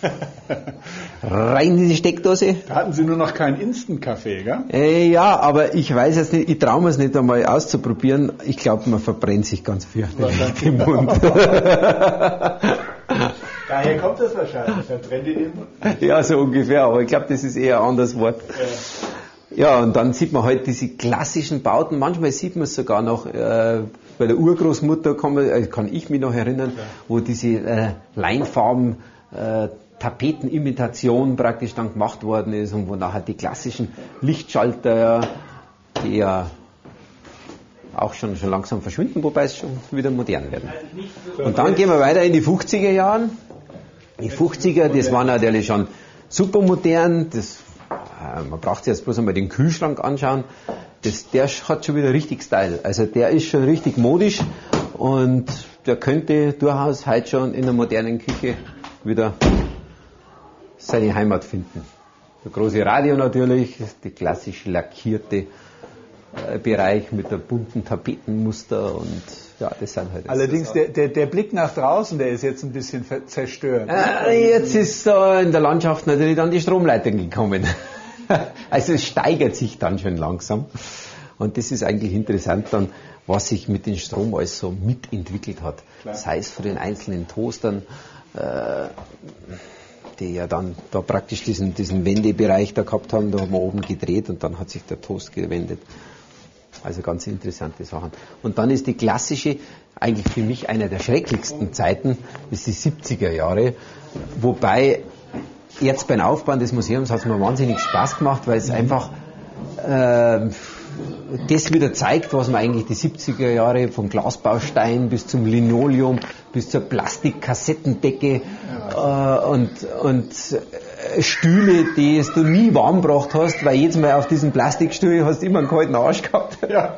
Rein in die Steckdose. Da hatten Sie nur noch keinen Instant-Kaffee, gell? Äh, ja, aber ich weiß jetzt nicht, ich traue mir es nicht einmal auszuprobieren. Ich glaube, man verbrennt sich ganz fürchterlich im Mund. Daher kommt das wahrscheinlich. Dann brennt ihr den Mund. ja, so ungefähr, aber ich glaube, das ist eher ein anderes Wort. Ja, und dann sieht man halt diese klassischen Bauten. Manchmal sieht man es sogar noch äh, bei der Urgroßmutter, kann, man, äh, kann ich mich noch erinnern, wo diese äh, Leinfarben, äh, Tapetenimitation praktisch dann gemacht worden ist und wo nachher die klassischen Lichtschalter, die ja auch schon, schon langsam verschwinden, wobei es schon wieder modern werden. Und dann gehen wir weiter in die 50er Jahren. Die 50er, das war natürlich schon super modern. Das, äh, man braucht sich jetzt bloß einmal den Kühlschrank anschauen. Das, der hat schon wieder richtig Style. Also der ist schon richtig modisch und der könnte durchaus heute schon in der modernen Küche wieder seine Heimat finden. Der große Radio natürlich, die klassisch lackierte äh, Bereich mit der bunten Tapetenmuster und ja, das sind halt. Allerdings, der, der, der Blick nach draußen, der ist jetzt ein bisschen zerstört. Äh, jetzt ist da in der Landschaft natürlich dann die Stromleitung gekommen. also es steigert sich dann schon langsam. Und das ist eigentlich interessant dann, was sich mit dem Strom alles so mitentwickelt hat. Sei es von den einzelnen Toastern, äh, die ja dann da praktisch diesen, diesen Wendebereich da gehabt haben, da haben wir oben gedreht und dann hat sich der Toast gewendet. Also ganz interessante Sachen. Und dann ist die klassische, eigentlich für mich einer der schrecklichsten Zeiten, ist die 70er Jahre. Wobei jetzt beim Aufbauen des Museums hat es mir wahnsinnig Spaß gemacht, weil es einfach äh, das wieder zeigt, was man eigentlich die 70er Jahre vom Glasbaustein bis zum Linoleum bis zur Plastikkassettendecke äh, und, und äh, Stühle, die du nie warm gebracht hast, weil jedes Mal auf diesen Plastikstuhl hast du immer einen kalten Arsch gehabt. Ja.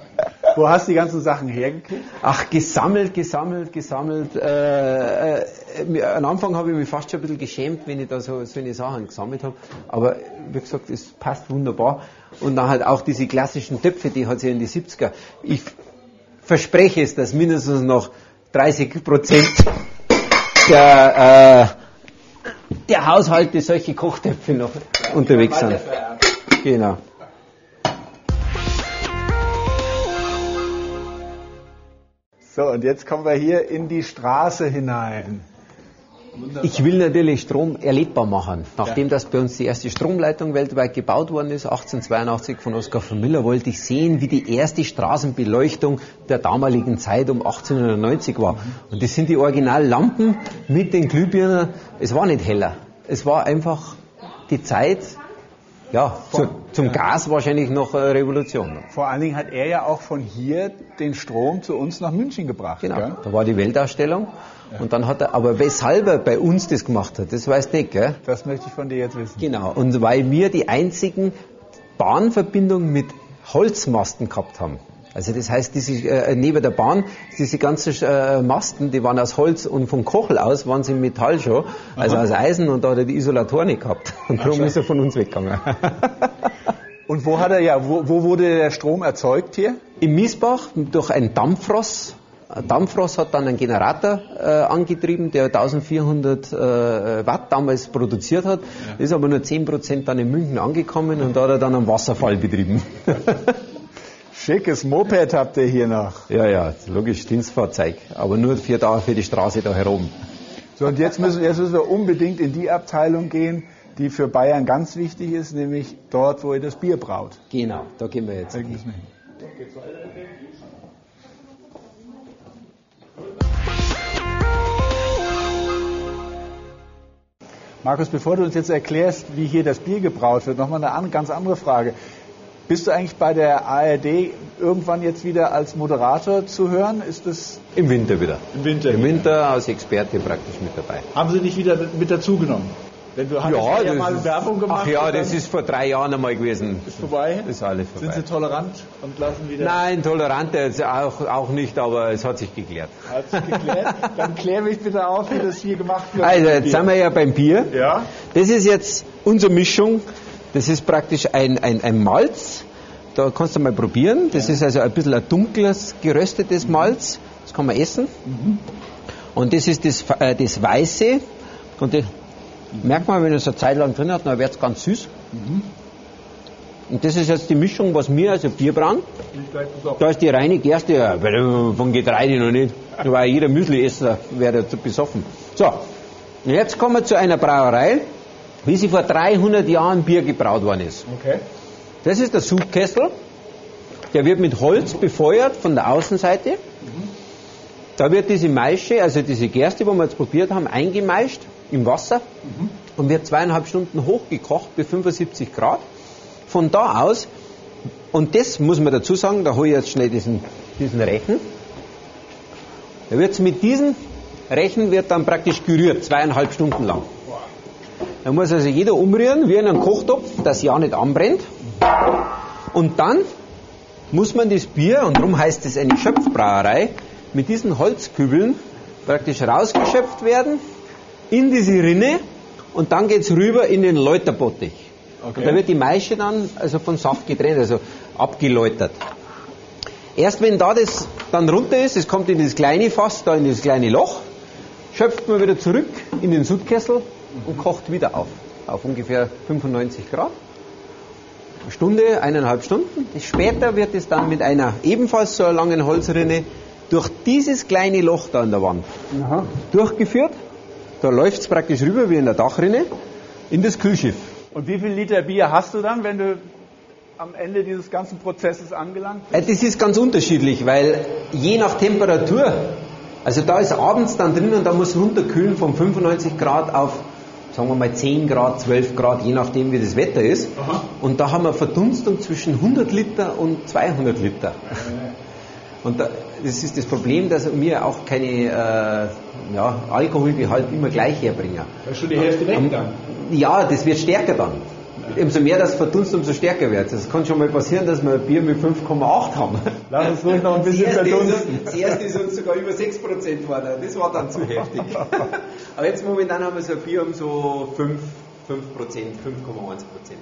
Wo hast du die ganzen Sachen hergekriegt? Ach, gesammelt, gesammelt, gesammelt. Äh, äh, am Anfang habe ich mich fast schon ein bisschen geschämt, wenn ich da so, eine Sachen gesammelt habe. Aber wie gesagt, es passt wunderbar. Und dann halt auch diese klassischen Töpfe, die hat ja in die 70er. Ich verspreche es, dass mindestens noch 30 Prozent der, äh, der Haushalte solche Kochtöpfe noch unterwegs sind. Genau. So, und jetzt kommen wir hier in die Straße hinein. Ich will natürlich Strom erlebbar machen. Nachdem das bei uns die erste Stromleitung weltweit gebaut worden ist, 1882 von Oskar von Miller, wollte ich sehen, wie die erste Straßenbeleuchtung der damaligen Zeit um 1890 war. Und das sind die Originallampen mit den Glühbirnen. Es war nicht heller. Es war einfach die Zeit, ja, zu, zum Gas wahrscheinlich noch eine Revolution. Vor allen Dingen hat er ja auch von hier den Strom zu uns nach München gebracht. Genau, Gell? da war die Weltausstellung. Und dann hat er, aber weshalb er bei uns das gemacht hat, das weiß nicht, gell? Das möchte ich von dir jetzt wissen. Genau. Und weil wir die einzigen Bahnverbindungen mit Holzmasten gehabt haben. Also das heißt, diese, äh, neben der Bahn, diese ganzen äh, Masten, die waren aus Holz und vom Kochel aus waren sie in Metall schon, also aus Eisen und da hat er die Isolatoren nicht gehabt. Und darum schau. ist er von uns weggegangen. Und wo hat er ja, wo, wo wurde der Strom erzeugt hier? Im Miesbach durch ein Dampfross. Dampfross hat dann einen Generator äh, angetrieben, der 1400 äh, Watt damals produziert hat. Ist aber nur 10% dann in München angekommen und da hat er dann einen Wasserfall betrieben. Schickes Moped habt ihr hier noch. ja, ja, logisch, Dienstfahrzeug. Aber nur für, da, für die Straße da herum. So, und jetzt müssen, jetzt müssen wir unbedingt in die Abteilung gehen, die für Bayern ganz wichtig ist, nämlich dort, wo ihr das Bier braut. Genau, da gehen wir jetzt. Da müssen Markus, bevor du uns jetzt erklärst, wie hier das Bier gebraut wird, nochmal eine an, ganz andere Frage. Bist du eigentlich bei der ARD irgendwann jetzt wieder als Moderator zu hören? Ist das Im Winter wieder. Im Winter Im. Winter als Experte praktisch mit dabei. haben sie dich wieder mit dazugenommen? Wenn du hattest ja, das mal ist- Werbung gemacht. Ach ja, das ist vor drei Jahren einmal gewesen. ist vorbei. Ist alles vorbei. Sind sie tolerant und lassen wieder Nein, tolerant jetzt auch, auch nicht, aber es hat sich geklärt. Hat sich geklärt? Dann klär mich bitte auf, wie das hier gemacht wird. Also, jetzt sind wir ja beim Bier. Ja. Das ist jetzt unsere Mischung. Das ist praktisch ein, ein, ein Malz. Da kannst du mal probieren. Das ist also ein bisschen ein dunkles, geröstetes Malz. Das kann man essen. Und das ist das, äh, das Weiße. Und das merkt man, wenn es eine Zeit lang drin hat, dann wird es ganz süß. Und das ist jetzt die Mischung, was wir also Bier brauen. Da ist die reine Gerste, ja, äh, von Getreide noch nicht. Weil jeder Müsli-Esser wäre dazu besoffen. So, und jetzt kommen wir zu einer Brauerei, wie sie vor 300 Jahren Bier gebraut worden ist. Okay. Das ist der Sudkessel. Der wird mit Holz befeuert von der Außenseite. Da wird diese Maische, also diese Gerste, wo wir jetzt probiert haben, eingemeischt im Wasser und wird zweieinhalb Stunden hochgekocht bis 75 Grad. Von da aus, und das muss man dazu sagen, da hole ich jetzt schnell diesen, diesen Rechen. Da wird mit diesem Rechen wird dann praktisch gerührt, zweieinhalb Stunden lang. Da muss also jeder umrühren, wie in einem Kochtopf, dass ja nicht anbrennt. Und dann muss man das Bier, und darum heißt es eine Schöpfbrauerei, mit diesen Holzkübeln praktisch rausgeschöpft werden, in diese Rinne, und dann geht's rüber in den Läuterbottich. Und da wird die Maische dann also von Saft getrennt, also abgeläutert. Erst wenn da das dann runter ist, es kommt in das kleine Fass, da in das kleine Loch, schöpft man wieder zurück in den Sudkessel und kocht wieder auf. Auf ungefähr 95 Grad. Eine Stunde, eineinhalb Stunden. Später wird es dann mit einer ebenfalls so langen Holzrinne durch dieses kleine Loch da an der Wand durchgeführt. Da läuft es praktisch rüber wie in der Dachrinne in das Kühlschiff. Und wie viel Liter Bier hast du dann, wenn du am Ende dieses ganzen Prozesses angelangt bist? Äh, Das ist ganz unterschiedlich, weil je nach Temperatur, also da ist abends dann drin und da muss runterkühlen von 95 Grad auf, sagen wir mal 10 Grad, 12 Grad, je nachdem wie das Wetter ist. Aha. Und da haben wir Verdunstung zwischen 100 Liter und 200 Liter. Und da, das ist das Problem, dass wir auch keine äh, ja, Alkoholgehalt immer gleich herbringen. Da ist schon die Hälfte weg Am- dann. Ja, das wird stärker dann. Umso mehr das verdunst, umso stärker wird es. Es kann schon mal passieren, dass wir ein Bier mit 5,8 haben. Lass uns ruhig noch ein bisschen das verdunsten. das erste ist uns sogar über 6% geworden. Das war dann zu heftig. Aber jetzt momentan haben wir so ein Bier um so 5, 5%, 5,1%.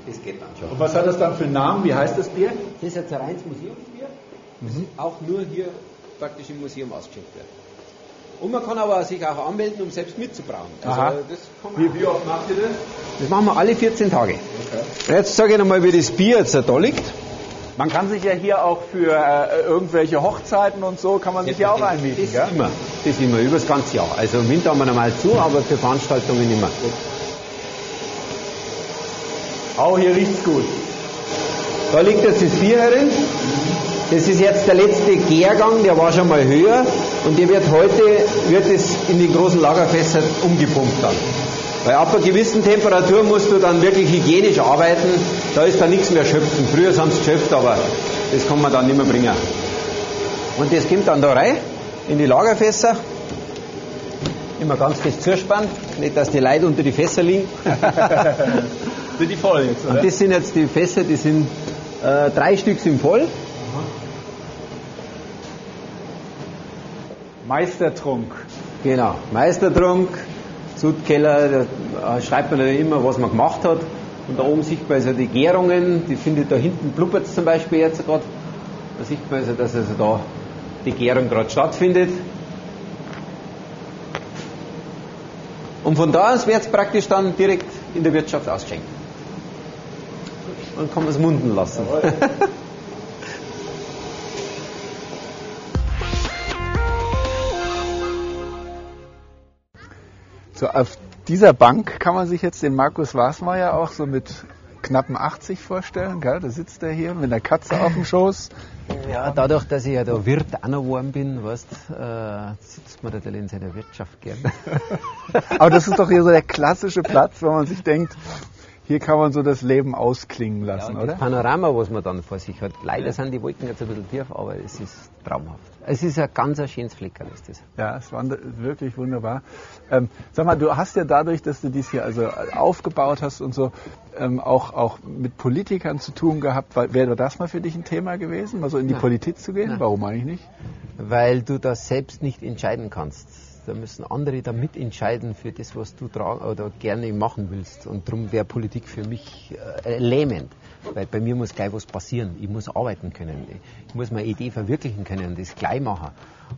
Das geht dann schon. Und was hat das dann für einen Namen? Wie heißt das Bier? Das ist jetzt ein reines Museumsbier, das auch nur hier praktisch im Museum ausgeschenkt wird. Und man kann aber sich auch anmelden, um selbst mitzubrauen. Also Aha. das kann man Wie, wie oft macht ihr das? Das machen wir alle 14 Tage. Jetzt sage ich nochmal, wie das Bier jetzt da liegt. Man kann sich ja hier auch für äh, irgendwelche Hochzeiten und so, kann man sich ja auch einmieten, Das gell? immer. Das immer, über das ganze Jahr. Also im Winter haben wir normal zu, aber für Veranstaltungen immer. Oh, hier riecht's gut. Da liegt jetzt das Bier herin. Das ist jetzt der letzte Gärgang, der war schon mal höher und der wird heute wird es in den großen Lagerfässern umgepumpt dann. Bei ab einer gewissen Temperatur musst du dann wirklich hygienisch arbeiten, da ist dann nichts mehr schöpfen. Früher haben sie geschöpft, aber das kann man dann nicht mehr bringen. Und das kommt dann da rein, in die Lagerfässer. Immer ganz fest zuspannen, nicht dass die Leute unter die Fässer liegen. Sind die voll jetzt, oder? Und das sind jetzt die Fässer, die sind äh, drei Stück sind voll. Meistertrunk. Genau, Meistertrunk, Sudkeller, da äh, schreibt man dann immer, was man gemacht hat. Und da oben sieht man also die Gärungen, die findet da hinten blubbert zum Beispiel jetzt gerade. Da sieht man also, dass also da die Gärung gerade stattfindet. Und von da aus wird es praktisch dann direkt in der Wirtschaft ausgeschenkt. Und kann man es munden lassen. So, auf dieser Bank kann man sich jetzt den Markus Wasmeier auch so mit knappen 80 vorstellen, gell? Da sitzt er hier mit der Katze auf dem Schoß. Ja, dadurch, dass ich ja da Wirt geworden bin, weißt, äh, sitzt man natürlich in seiner Wirtschaft gern. Aber das ist doch hier so der klassische Platz, wo man sich denkt, hier kann man so das Leben ausklingen lassen, Ja, oder? das Panorama, was man dann vor sich hat. Leider sind die Wolken jetzt ein bisschen tief, aber es ist traumhaft. Es ist ein ganz ein schönes Fleckerl, ist das. Ja, es war wirklich wunderbar. Ähm, sag mal, du hast ja dadurch, dass du dies hier also aufgebaut hast und so, ähm, auch, auch mit Politikern zu tun gehabt. Wäre das mal für dich ein Thema gewesen, mal so in die Nein. Politik zu gehen? Nein. Warum eigentlich nicht? Weil du das selbst nicht entscheiden kannst. Da müssen andere da mitentscheiden für das, was du oder gerne machen willst. Und darum wäre Politik für mich äh, lähmend. Weil bei mir muss gleich was passieren. Ich muss arbeiten können. Ich muss meine Idee verwirklichen können, das gleich machen.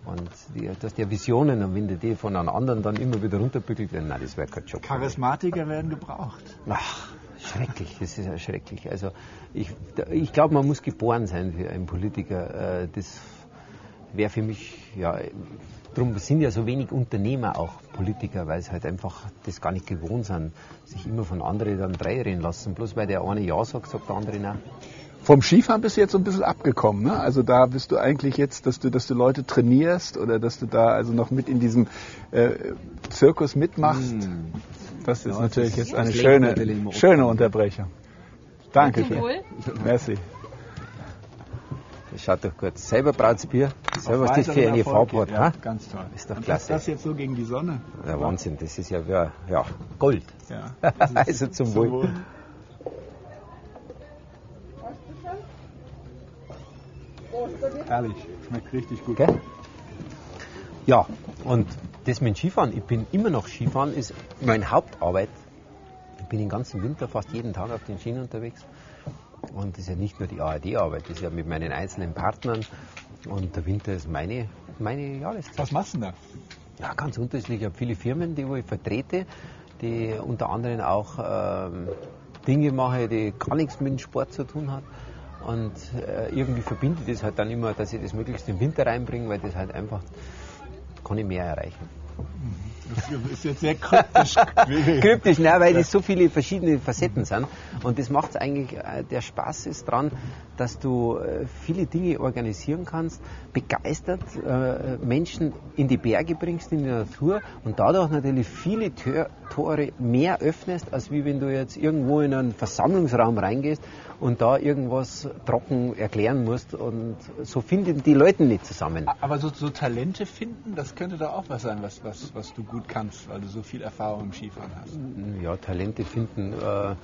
Und die, dass die Visionen, und wenn die die von einem anderen dann immer wieder runterbügelt werden, nein, das wäre kein Job. Charismatiker werden gebraucht. Ach, schrecklich, das ist ja schrecklich. Also ich, ich glaube, man muss geboren sein für einen Politiker. Äh, Das wäre für mich, ja, darum sind ja so wenig Unternehmer auch Politiker, weil sie halt einfach das gar nicht gewohnt sind, sich immer von anderen dann dreireden lassen. Bloß weil der eine Ja sagt, sagt der andere Nein. Vom Skifahren bist du jetzt so ein bisschen abgekommen, ne? Also da bist du eigentlich jetzt, dass du, dass du Leute trainierst oder dass du da also noch mit in diesem äh, Zirkus mitmachst. Das ist natürlich jetzt eine das lenkt schöne, natürlich immer ab. schöne Unterbrechung. Danke Zum schön. Wohl. Merci. Das schaut doch gut. Selber braut's Bier. Selber was das für eine Farbe Ja, ganz toll. Ist doch Und klasse. Das, das jetzt so gegen die Sonne. Ja, Wahnsinn, das ist ja, wie- ja Gold. Ja. also zum Wohl. Herrlich. Schmeckt richtig gut. Gell? Ja, und das mit dem Skifahren, ich bin immer noch Skifahren, ist meine Hauptarbeit. Ich bin den ganzen Winter fast jeden Tag auf den Schienen unterwegs. Und das ist ja nicht nur die ARD-Arbeit, das ist ja mit meinen einzelnen Partnern. Und der Winter ist meine, meine Jahreszeit. Was machst du denn da? Ja, ganz unterschiedlich. Ich habe viele Firmen, die wo ich vertrete, die unter anderem auch ähm, Dinge mache, die gar nichts mit dem Sport zu tun hat. Und äh, irgendwie verbinde ich das halt dann immer, dass ich das möglichst im Winter reinbringe, weil das halt einfach kann ich mehr erreichen. Das ist jetzt sehr kryptisch. Kryptisch, nein, weil das so viele verschiedene Facetten sind. Und das macht es eigentlich, äh, der Spaß ist dran, dass du äh, viele Dinge organisieren kannst, begeistert äh, Menschen in die Berge bringst, in die Natur und dadurch natürlich viele Tore mehr öffnest, als wie wenn du jetzt irgendwo in einen Versammlungsraum reingehst und da irgendwas trocken erklären musst. Und so finden die Leute nicht zusammen. Aber so, so Talente finden, das könnte doch auch was sein, was, was, was du gut gut kannst, weil du so viel Erfahrung im Skifahren hast? Ja, Talente finden. Äh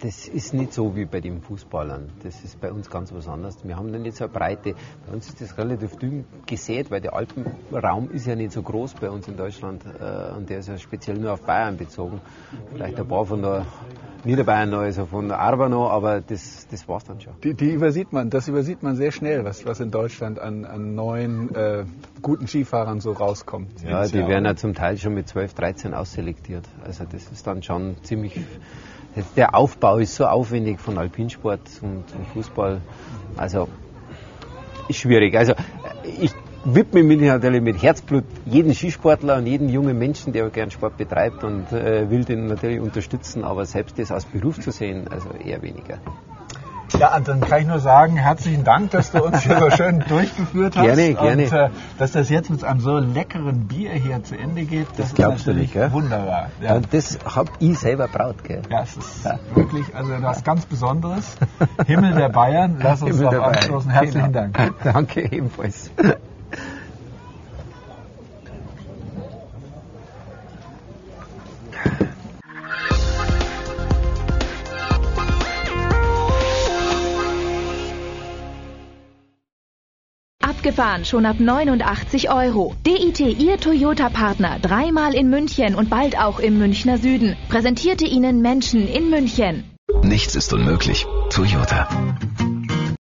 das ist nicht so wie bei den Fußballern. Das ist bei uns ganz was anderes. Wir haben nicht so eine Breite. Bei uns ist das relativ dünn gesät, weil der Alpenraum ist ja nicht so groß bei uns in Deutschland. Äh, und der ist ja speziell nur auf Bayern bezogen. Vielleicht ein paar von der Niederbayern noch, also von der Arba noch, aber das, das es dann schon. Die, die, übersieht man, das übersieht man sehr schnell, was, was in Deutschland an, an neuen äh, guten Skifahrern so rauskommt. Ja, die werden ja zum Teil schon mit 12, 13 ausselektiert. Also das ist dann schon ziemlich der Aufbau ist so aufwendig von Alpinsport und, Fußball. Also ist schwierig. Also ich widme mich natürlich mit Herzblut jeden Skisportler und jeden jungen Menschen, der gern Sport betreibt und äh, will den natürlich unterstützen, aber selbst das als Beruf zu sehen, also eher weniger. Ja, dann kann ich nur sagen, herzlichen Dank, dass du uns hier so schön durchgeführt hast. Gerne, gerne. Und äh, dass das jetzt mit einem so leckeren Bier hier zu Ende geht, das, das glaubst ist natürlich du nicht, gell? wunderbar. Ja. Und das habe ich selber braut, gell? Ja, es ist ja. wirklich also was ganz Besonderes. Himmel der Bayern, lass uns Himmel darauf anstoßen. Herzlichen genau. Dank. Danke ebenfalls. Abgefahren schon ab 89 Euro. DIT, Ihr Toyota-Partner, dreimal in München und bald auch im Münchner Süden, präsentierte Ihnen Menschen in München. Nichts ist unmöglich. Toyota.